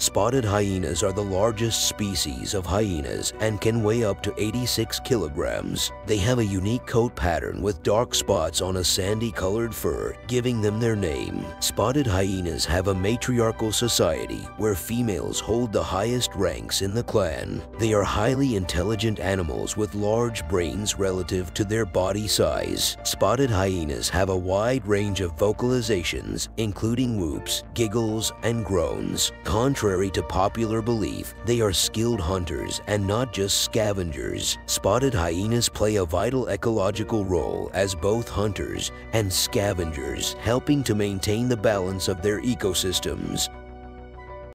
Spotted hyenas are the largest species of hyenas and can weigh up to 86 kilograms. They have a unique coat pattern with dark spots on a sandy colored fur, giving them their name. Spotted hyenas have a matriarchal society where females hold the highest ranks in the clan. They are highly intelligent animals with large brains relative to their body size. Spotted hyenas have a wide range of vocalizations, including whoops, giggles, and groans. Contrary to popular belief, they are skilled hunters and not just scavengers. Spotted hyenas play a vital ecological role as both hunters and scavengers, helping to maintain the balance of their ecosystems.